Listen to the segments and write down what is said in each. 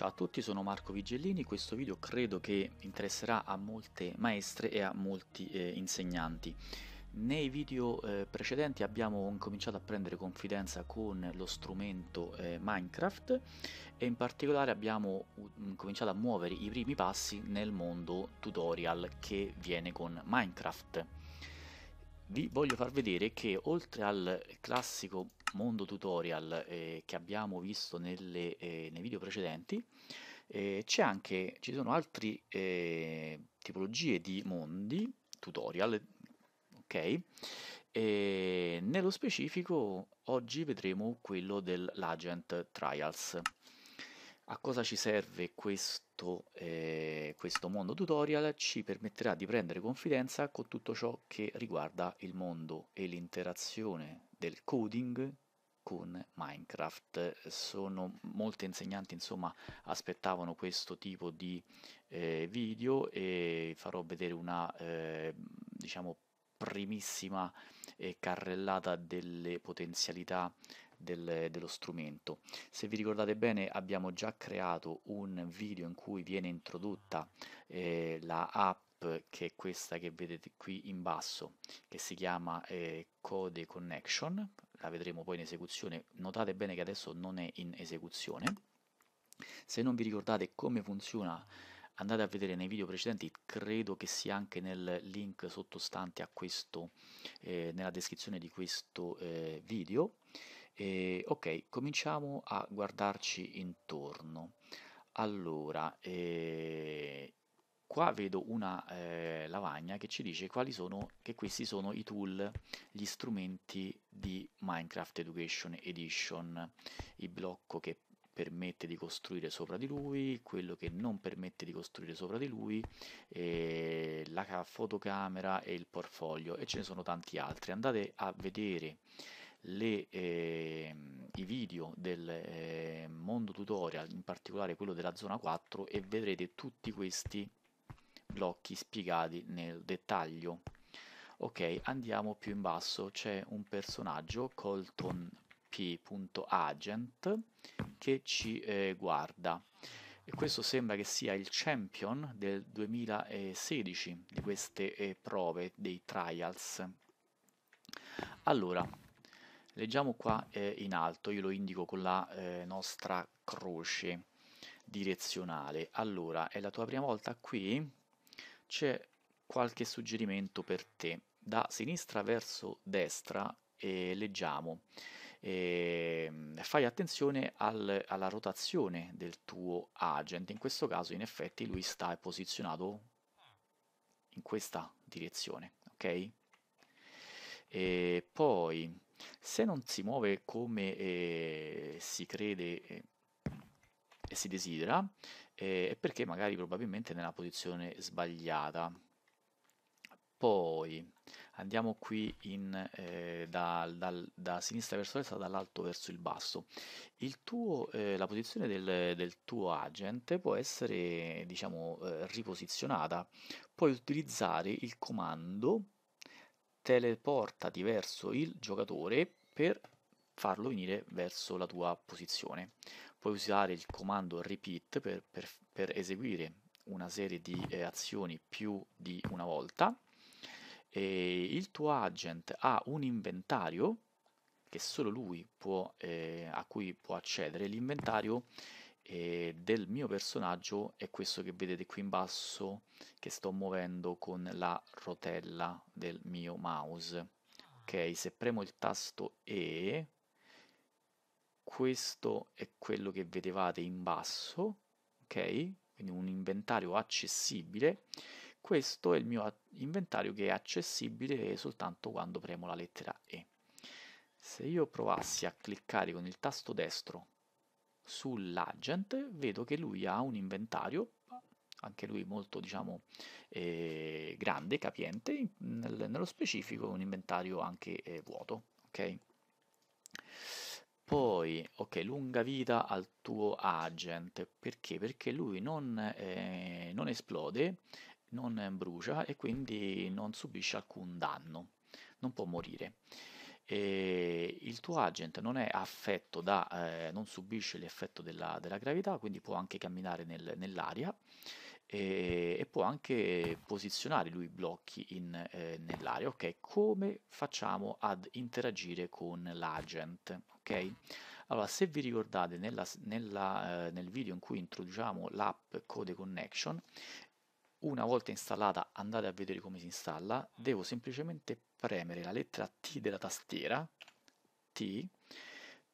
Ciao a tutti, sono Marco Vigellini, questo video credo che interesserà a molte maestre e a molti eh, insegnanti. Nei video eh, precedenti abbiamo incominciato a prendere confidenza con lo strumento eh, Minecraft e in particolare abbiamo cominciato a muovere i primi passi nel mondo tutorial che viene con Minecraft. Vi voglio far vedere che oltre al classico mondo tutorial eh, che abbiamo visto nelle, eh, nei video precedenti, eh, anche, ci sono altre eh, tipologie di mondi tutorial, ok? E nello specifico oggi vedremo quello dell'Agent Trials. A cosa ci serve questo, eh, questo mondo tutorial? Ci permetterà di prendere confidenza con tutto ciò che riguarda il mondo e l'interazione del coding con Minecraft. Sono molti insegnanti, insomma, aspettavano questo tipo di eh, video e farò vedere una, eh, diciamo, primissima eh, carrellata delle potenzialità del, dello strumento. Se vi ricordate bene abbiamo già creato un video in cui viene introdotta eh, la app che è questa che vedete qui in basso che si chiama eh, Code Connection. La vedremo poi in esecuzione. Notate bene che adesso non è in esecuzione. Se non vi ricordate come funziona andate a vedere nei video precedenti. Credo che sia anche nel link sottostante a questo eh, nella descrizione di questo eh, video e, ok, cominciamo a guardarci intorno. Allora, eh, qua vedo una eh, lavagna che ci dice quali sono, che questi sono i tool, gli strumenti di Minecraft Education Edition, il blocco che permette di costruire sopra di lui, quello che non permette di costruire sopra di lui, eh, la fotocamera e il portfolio e ce ne sono tanti altri. Andate a vedere le, eh, i video del eh, mondo tutorial, in particolare quello della zona 4, e vedrete tutti questi blocchi spiegati nel dettaglio. Ok, andiamo più in basso, c'è un personaggio, Colton P.agent, che ci eh, guarda. E questo sembra che sia il champion del 2016 di queste eh, prove, dei trials. Allora, Leggiamo qua eh, in alto, io lo indico con la eh, nostra croce direzionale. Allora, è la tua prima volta qui? C'è qualche suggerimento per te. Da sinistra verso destra eh, leggiamo. Eh, fai attenzione al, alla rotazione del tuo agent. In questo caso, in effetti, lui sta posizionato in questa direzione. Ok? E poi se non si muove come eh, si crede eh, e si desidera, eh, è perché magari probabilmente nella posizione sbagliata. Poi andiamo qui in, eh, da, da, da, sinistra verso destra, dall'alto verso il basso. Il tuo, eh, la posizione del, del, tuo agent può essere diciamo, eh, riposizionata. Puoi utilizzare il comando teleportati verso il giocatore per farlo venire verso la tua posizione. Puoi usare il comando repeat per, per, per eseguire una serie di eh, azioni più di una volta. E il tuo agent ha un inventario che solo lui può, eh, a cui può accedere. L'inventario e del mio personaggio è questo che vedete qui in basso che sto muovendo con la rotella del mio mouse. Ok se premo il tasto E questo è quello che vedevate in basso ok? Quindi un inventario accessibile. Questo è il mio inventario che è accessibile soltanto quando premo la lettera E. Se io provassi a cliccare con il tasto destro sull'agent vedo che lui ha un inventario anche lui molto diciamo eh, grande, capiente, nel, nello specifico un inventario anche eh, vuoto, ok? Poi, ok, lunga vita al tuo agent, perché? Perché lui non, eh, non esplode, non brucia e quindi non subisce alcun danno, non può morire. E il tuo agent non è affetto da, eh, non subisce l'effetto della, della, gravità, quindi può anche camminare nel, nell'aria e, e, può anche posizionare lui i blocchi in, eh, nell'aria. Ok, come facciamo ad interagire con l'agent? Ok, allora se vi ricordate nella, nella, eh, nel video in cui introduciamo l'app Code Connection, una volta installata andate a vedere come si installa, devo semplicemente premere la lettera T della tastiera, T,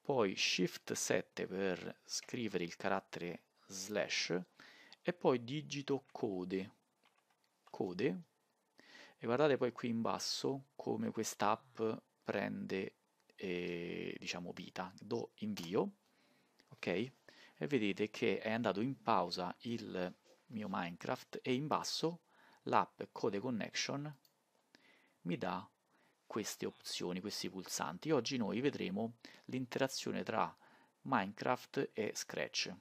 poi Shift 7 per scrivere il carattere slash e poi digito code, code. E guardate poi qui in basso come quest'app prende eh, diciamo vita, do invio, ok? E vedete che è andato in pausa il mio Minecraft e in basso l'app Code Connection mi dà queste opzioni, questi pulsanti. Oggi noi vedremo l'interazione tra Minecraft e Scratch,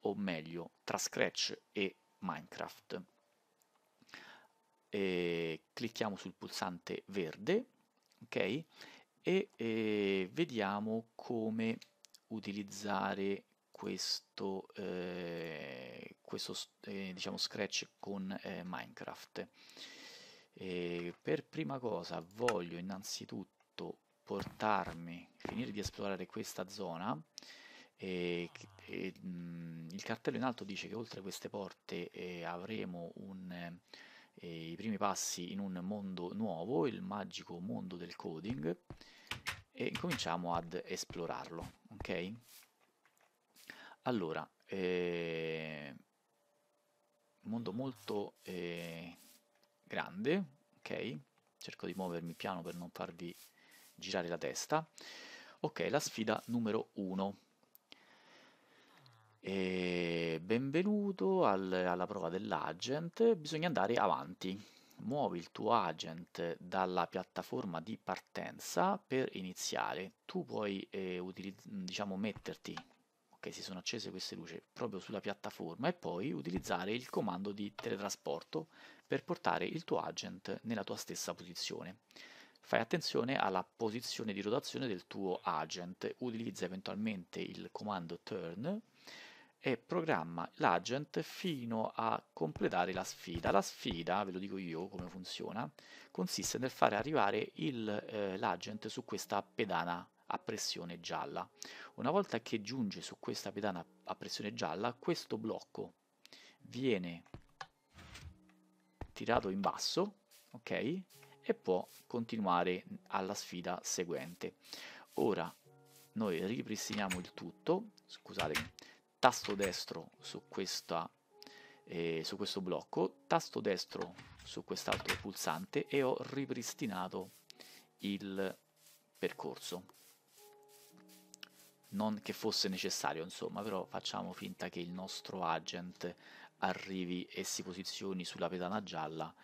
o meglio, tra Scratch e Minecraft. E clicchiamo sul pulsante verde, ok? E, e vediamo come utilizzare questo, eh, questo eh, diciamo Scratch con eh, Minecraft. E per prima cosa voglio innanzitutto portarmi, finire di esplorare questa zona e, e mh, mm, il cartello in alto dice che oltre queste porte eh, avremo un, eh, i primi passi in un mondo nuovo, il magico mondo del coding e cominciamo ad esplorarlo, ok? Allora, eh, mondo molto eh, grande, ok? Cerco di muovermi piano per non farvi girare la testa. Ok, la sfida numero 1. benvenuto al, alla prova dell'agent, bisogna andare avanti. Muovi il tuo agent dalla piattaforma di partenza per iniziare. Tu puoi eh, diciamo, metterti si sono accese queste luci proprio sulla piattaforma e poi utilizzare il comando di teletrasporto per portare il tuo agent nella tua stessa posizione. Fai attenzione alla posizione di rotazione del tuo agent, utilizza eventualmente il comando turn e programma l'agent fino a completare la sfida. La sfida, ve lo dico io come funziona, consiste nel fare arrivare eh, l'agent su questa pedana a pressione gialla. Una volta che giunge su questa pedana a pressione gialla, questo blocco viene tirato in basso, ok? E può continuare alla sfida seguente. Ora noi ripristiniamo il tutto, scusatemi, tasto destro su, questa, eh, su questo blocco, tasto destro su quest'altro pulsante e ho ripristinato il percorso non che fosse necessario, insomma, però facciamo finta che il nostro agent arrivi e si posizioni sulla pedana gialla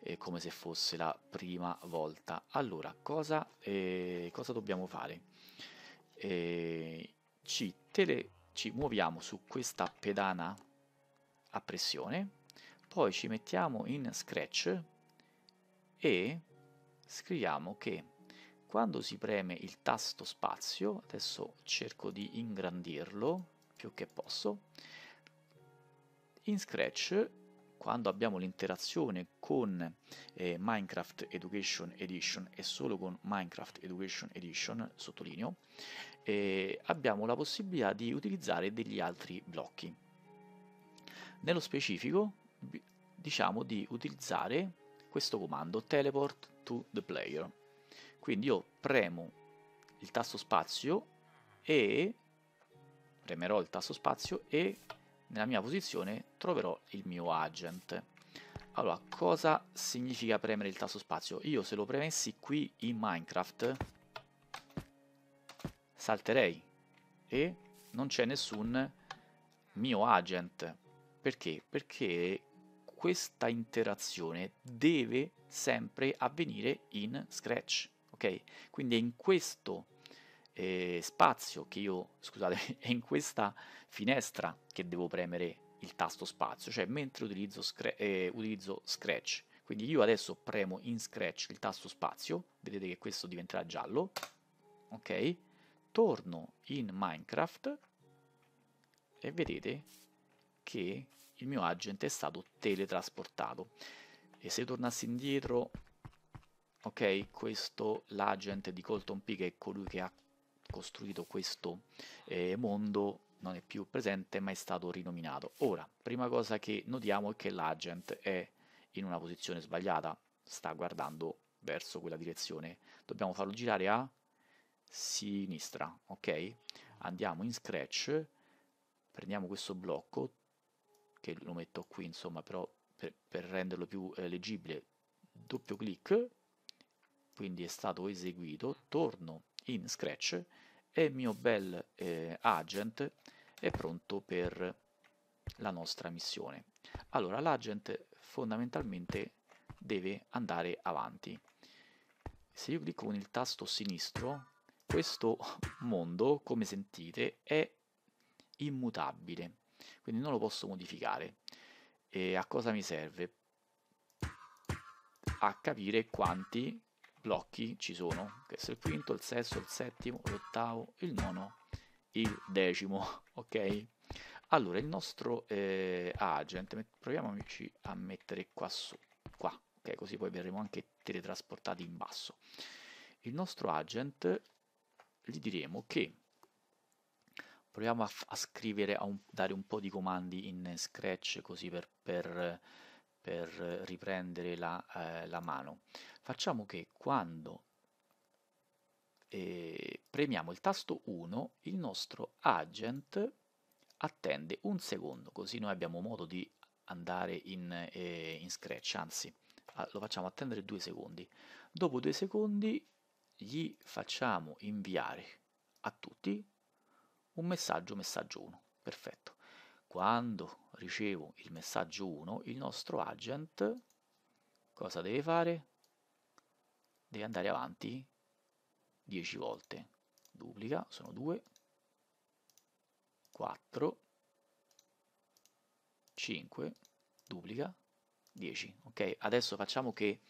eh, come se fosse la prima volta. Allora, cosa, eh, cosa dobbiamo fare? Eh, ci, tele, ci muoviamo su questa pedana a pressione, poi ci mettiamo in Scratch e scriviamo che quando si preme il tasto spazio, adesso cerco di ingrandirlo più che posso, in Scratch quando abbiamo l'interazione con eh, Minecraft Education Edition e solo con Minecraft Education Edition, sottolineo, eh, abbiamo la possibilità di utilizzare degli altri blocchi. Nello specifico diciamo di utilizzare questo comando teleport to the player quindi io premo il tasto spazio e premerò il tasto spazio e nella mia posizione troverò il mio agent. Allora, cosa significa premere il tasto spazio? Io se lo premessi qui in Minecraft salterei e non c'è nessun mio agent. Perché? Perché questa interazione deve sempre avvenire in Scratch ok? Quindi è in questo eh, spazio che io, scusate, è in questa finestra che devo premere il tasto spazio, cioè mentre utilizzo, scra- eh, utilizzo Scratch. Quindi io adesso premo in Scratch il tasto spazio, vedete che questo diventerà giallo, ok? Torno in Minecraft e vedete che il mio agent è stato teletrasportato. E se tornassi indietro, ok, questo l'agent di Colton P, che è colui che ha costruito questo eh, mondo, non è più presente ma è stato rinominato. Ora, prima cosa che notiamo è che l'agent è in una posizione sbagliata, sta guardando verso quella direzione. Dobbiamo farlo girare a sinistra, ok? Andiamo in Scratch, prendiamo questo blocco, che lo metto qui insomma, però per, per renderlo più eh, leggibile, doppio clic, quindi è stato eseguito, torno in Scratch e il mio bel eh, agent è pronto per la nostra missione. Allora, l'agent fondamentalmente deve andare avanti. Se io clicco con il tasto sinistro, questo mondo, come sentite, è immutabile, quindi non lo posso modificare. E a cosa mi serve? A capire quanti blocchi ci sono. Questo è il quinto, il sesto, il settimo, l'ottavo, il nono, il decimo, ok? Allora, il nostro eh, agent, proviamoci a mettere qua su, qua, ok? Così poi verremo anche teletrasportati in basso. Il nostro agent gli diremo che proviamo a, a scrivere, a un, dare un po' di comandi in Scratch così per, per, per riprendere la, eh, la mano. Facciamo che quando eh, premiamo il tasto 1, il nostro agent attende un secondo, così noi abbiamo modo di andare in, eh, in Scratch, anzi lo facciamo attendere due secondi. Dopo due secondi gli facciamo inviare a tutti un messaggio messaggio 1. Perfetto. Quando ricevo il messaggio 1, il nostro agent cosa deve fare? Deve andare avanti 10 volte. Duplica, sono 2, 4, 5, duplica, 10. Ok, adesso facciamo che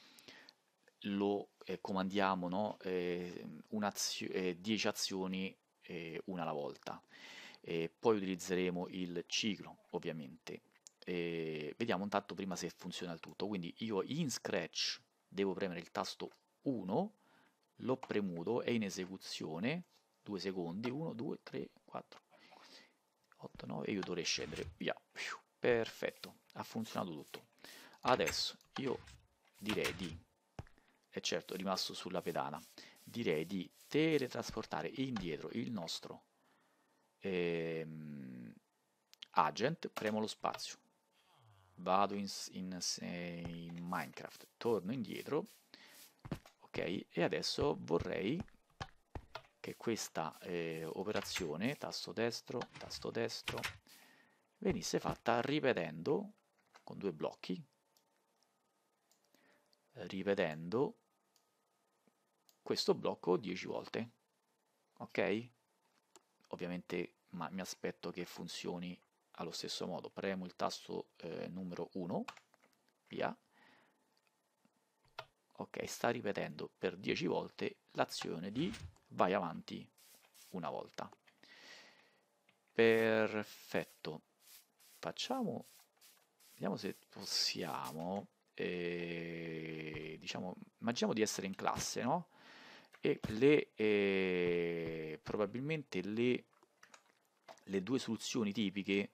lo eh, comandiamo no? eh, azio- eh, 10 azioni eh, una alla volta. Poi utilizzeremo il ciclo, ovviamente. vediamo intanto prima se funziona il tutto. Quindi io in Scratch devo premere il tasto 1, l'ho premuto, è in esecuzione, 2 secondi, 1, 2, 3, 4, 8, 9 e io dovrei scendere, via, perfetto, ha funzionato tutto. Adesso io direi di e certo è rimasto sulla pedana, direi di teletrasportare indietro il nostro ehm, agent, premo lo spazio, vado in, in, in Minecraft, torno indietro, ok, e adesso vorrei che questa eh, operazione, tasto destro, tasto destro, venisse fatta ripetendo con due blocchi, ripetendo questo blocco 10 volte. Ok? Ovviamente ma mi aspetto che funzioni allo stesso modo. Premo il tasto eh, numero 1, via. Ok, sta ripetendo per 10 volte l'azione di vai avanti una volta. Perfetto. Facciamo, vediamo se possiamo, eh, diciamo, immaginiamo di essere in classe, no? e le, eh, probabilmente le, le due soluzioni tipiche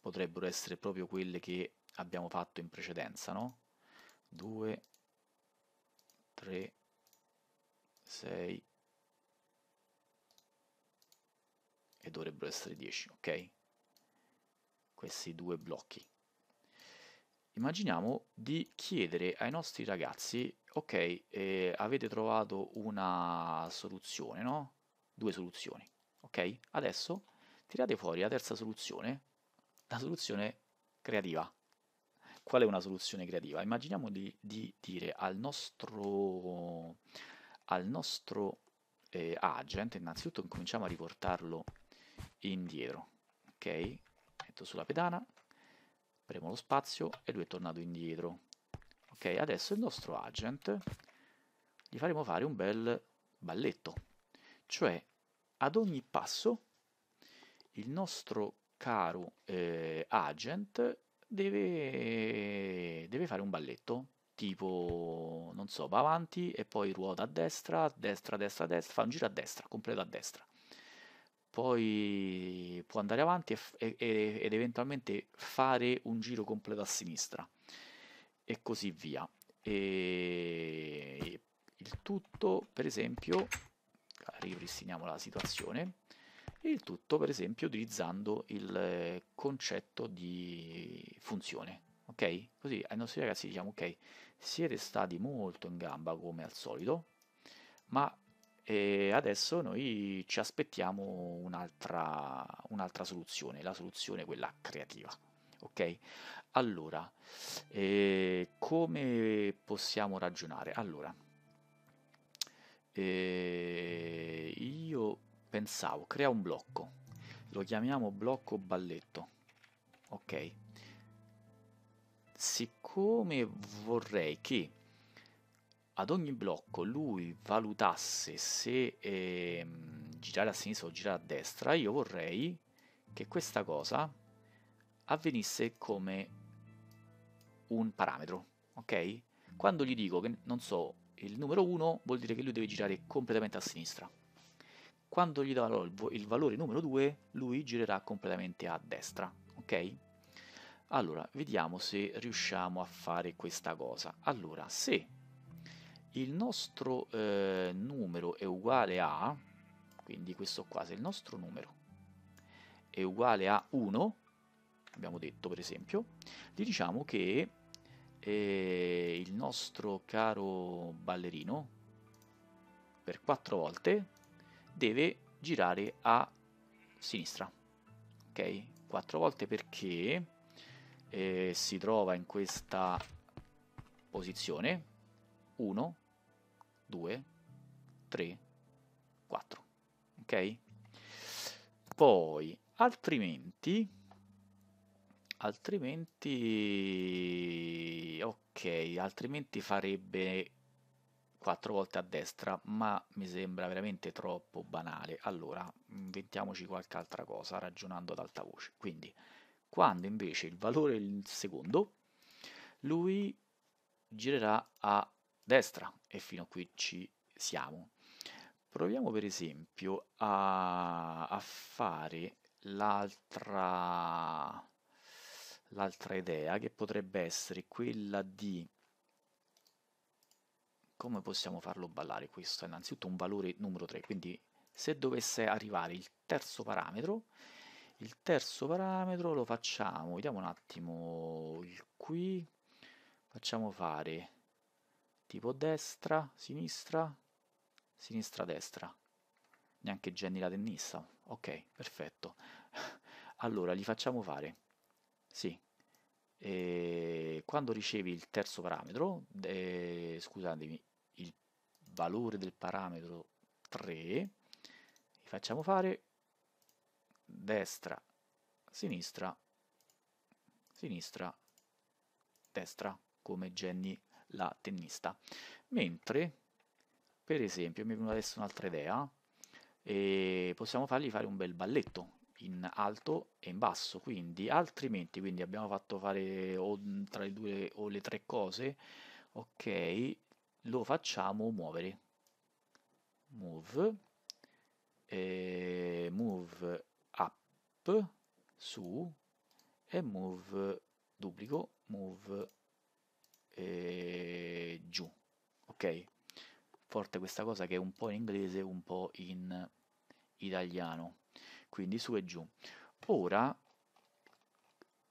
potrebbero essere proprio quelle che abbiamo fatto in precedenza, no? 2, 3, 6 e dovrebbero essere 10, ok? Questi due blocchi. Immaginiamo di chiedere ai nostri ragazzi, ok, eh, avete trovato una soluzione, no? Due soluzioni, ok? Adesso tirate fuori la terza soluzione, la soluzione creativa. Qual è una soluzione creativa? Immaginiamo di, di dire al nostro, al nostro eh, agent, innanzitutto cominciamo a riportarlo indietro, ok? Metto sulla pedana, premo lo spazio e lui è tornato indietro ok adesso il nostro agent gli faremo fare un bel balletto, cioè ad ogni passo il nostro caro eh, agent deve, deve fare un balletto, tipo, non so, va avanti e poi ruota a destra, destra, destra, destra, fa un giro a destra, completo a destra. Poi può andare avanti e, e, ed eventualmente fare un giro completo a sinistra e così via. E il tutto, per esempio, ripristiniamo la situazione, il tutto per esempio utilizzando il concetto di funzione, ok? Così ai nostri ragazzi diciamo ok, siete stati molto in gamba come al solito, ma eh, adesso noi ci aspettiamo un'altra, un'altra soluzione, la soluzione quella creativa, ok? Allora, eh, come possiamo ragionare? Allora, eh, io pensavo, crea un blocco, lo chiamiamo blocco balletto, ok? Siccome vorrei che ad ogni blocco lui valutasse se eh, girare a sinistra o girare a destra, io vorrei che questa cosa avvenisse come un parametro, ok? Quando gli dico che, non so, il numero 1 vuol dire che lui deve girare completamente a sinistra. Quando gli darò il, valore numero 2, lui girerà completamente a destra, ok? Allora, vediamo se riusciamo a fare questa cosa. Allora, se il nostro eh, numero è uguale a, quindi questo qua, se il nostro numero è uguale a 1, abbiamo detto per esempio, gli diciamo che e il nostro caro ballerino per quattro volte deve girare a sinistra ok? Quattro volte perché eh, si trova in questa posizione. 1 2 3 4 ok? Poi altrimenti altrimenti ok altrimenti farebbe quattro volte a destra ma mi sembra veramente troppo banale. Allora inventiamoci qualche altra cosa ragionando ad alta voce. Quindi quando invece il valore è il secondo lui girerà a destra e fino a qui ci siamo. Proviamo per esempio a, a fare l'altra idea che potrebbe essere quella di come possiamo farlo ballare questo? Innanzitutto un valore numero 3, quindi se dovesse arrivare il terzo parametro, il terzo parametro lo facciamo, vediamo un attimo il qui, facciamo fare tipo destra, sinistra, sinistra, destra, neanche Jenny la tennista, ok, perfetto. Allora, gli facciamo fare sì. E quando ricevi il terzo parametro, eh, scusatemi, il valore del parametro 3, facciamo fare destra, sinistra, sinistra, destra, come Jenny la tennista. Mentre, per esempio, mi è venuta adesso un'altra idea, e possiamo fargli fare un bel balletto in alto e in basso, quindi altrimenti quindi abbiamo fatto fare o tra le due o le tre cose, ok, lo facciamo muovere. Move, e move up, su, e move duplico, move e giù, ok? Forte questa cosa che è un po' in inglese, un po' in italiano quindi su e giù. Ora,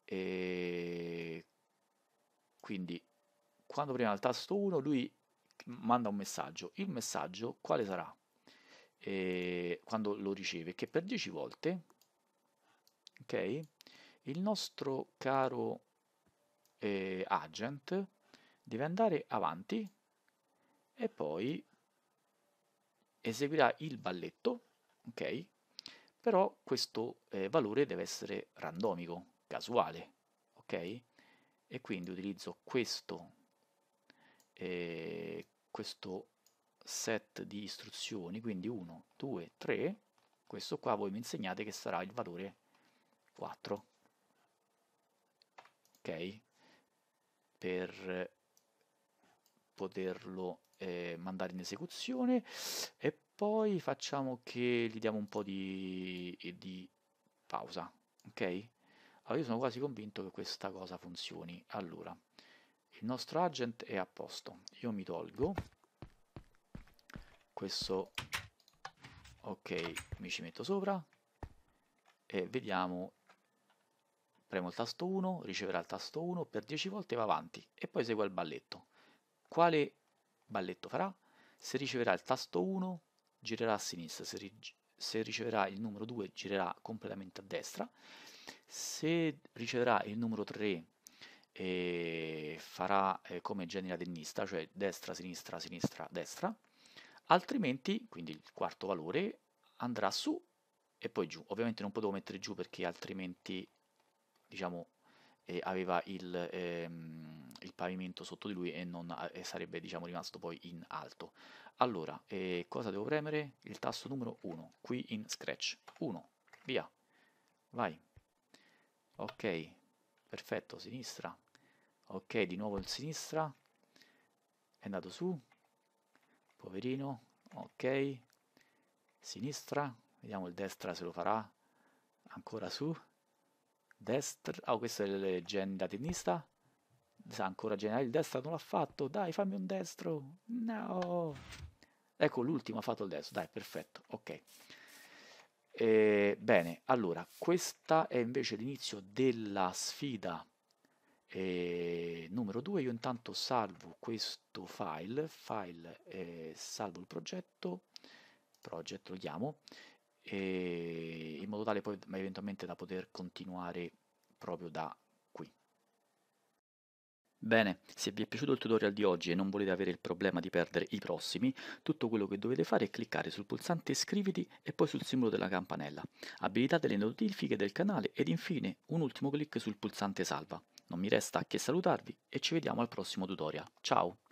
eh, quindi quando prema il tasto 1 lui manda un messaggio. Il messaggio quale sarà? Eh, quando lo riceve, che per 10 volte, ok, il nostro caro eh, agent deve andare avanti e poi eseguirà il balletto, ok, però questo eh, valore deve essere randomico, casuale, ok? E quindi utilizzo questo eh, questo set di istruzioni, quindi 1, 2, 3, questo qua voi mi insegnate che sarà il valore 4, ok? Per poterlo eh, mandare in esecuzione e poi facciamo che gli diamo un po' di, di pausa, ok? Allora io sono quasi convinto che questa cosa funzioni. Allora, il nostro agent è a posto. Io mi tolgo questo, ok, mi ci metto sopra e vediamo, premo il tasto 1, riceverà il tasto 1, per 10 volte va avanti e poi segue il balletto. Quale balletto farà? Se riceverà il tasto 1, girerà a sinistra, se, se riceverà il numero 2, girerà completamente a destra, se riceverà il numero 3, eh, farà eh, come genera tennista, cioè destra, sinistra, sinistra, destra, altrimenti, quindi il quarto valore, andrà su e poi giù. Ovviamente non potevo mettere giù perché altrimenti, diciamo, eh, aveva il, ehm, il, pavimento sotto di lui e, non, e sarebbe diciamo, rimasto poi in alto. Allora, eh, cosa devo premere? Il tasto numero 1, qui in Scratch. 1, via, vai. Ok, perfetto, sinistra. Ok, di nuovo in sinistra. È andato su. Poverino. Ok. Sinistra. Vediamo il destra se lo farà. Ancora su destra, oh questo è il gen da tennista, sa ancora generale il destra non l'ha fatto, dai fammi un destro, no, ecco l'ultimo ha fatto il destro, dai perfetto, ok. E, bene, allora, questa è invece l'inizio della sfida eh, numero 2, io intanto salvo questo file, file eh, salvo il progetto, project lo chiamo, e in modo tale poi eventualmente da poter continuare proprio da. Bene, se vi è piaciuto il tutorial di oggi e non volete avere il problema di perdere i prossimi, tutto quello che dovete fare è cliccare sul pulsante iscriviti e poi sul simbolo della campanella. Abilitate le notifiche del canale ed infine un ultimo clic sul pulsante salva. Non mi resta che salutarvi e ci vediamo al prossimo tutorial. Ciao!